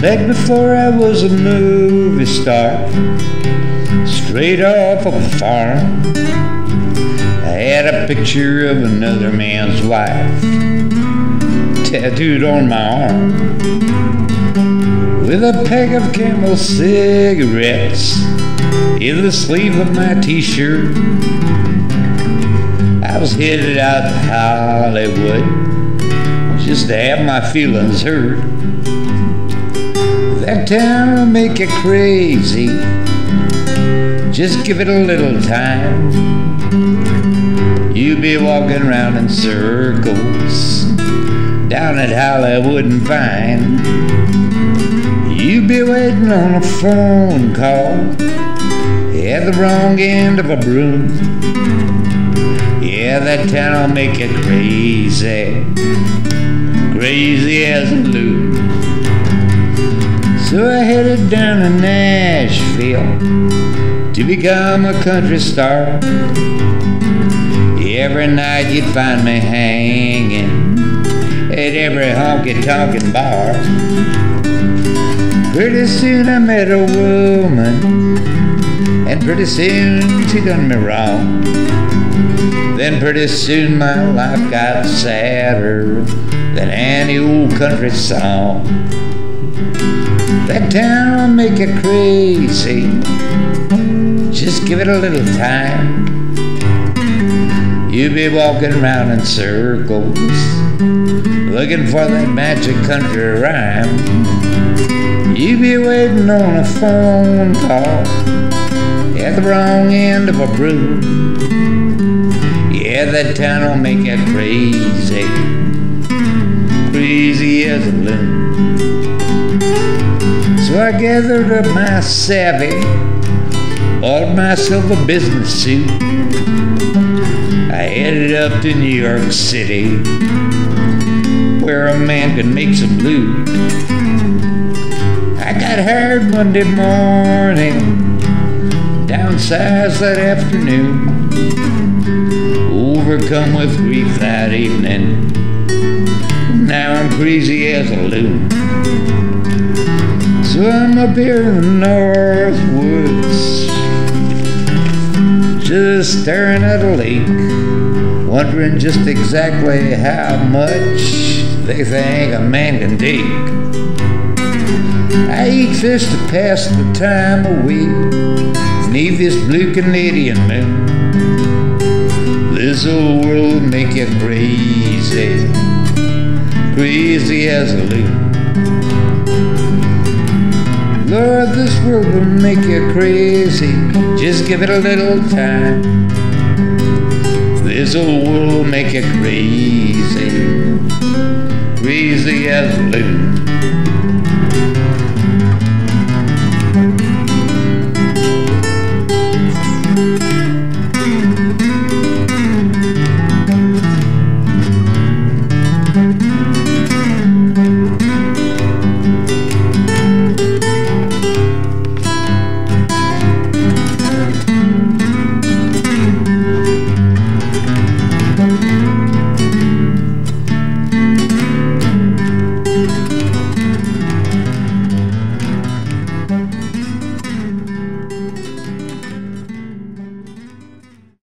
Back before I was a movie star, straight off of a farm, I had a picture of another man's wife tattooed on my arm with a pack of Camel cigarettes in the sleeve of my t-shirt. I was headed out to Hollywood just to have my feelings hurt. That town will make you crazy. Just give it a little time. You'll be walking around in circles down at Hollywood and Vine. You'll be waiting on a phone call at the wrong end of a broom. Yeah, that town will make you crazy, crazy as a loon. So I headed down to Nashville to become a country star. Every night you'd find me hanging at every honky tonkin' bar. Pretty soon I met a woman, and pretty soon she done me wrong. Then pretty soon my life got sadder than any old country song. That town will make you crazy. Just give it a little time. You'll be walking around in circles, looking for that magic country rhyme. You'll be waiting on a phone call at the wrong end of a broom. Yeah, that town will make you crazy, crazy as a loon. So I gathered up my savvy, bought myself a business suit. I headed up to New York City, where a man could make some loot. I got hired Monday morning, downsized that afternoon, overcome with grief that evening. Now I'm crazy as a loon. I'm up here in the North Woods, just staring at a lake, wondering just exactly how much they think a man can take. I eat fish to pass the time away, neath this blue Canadian moon. This old world make you crazy, crazy as a loon. World will make you crazy. Just give it a little time. This old world will make you crazy, crazy as a loon.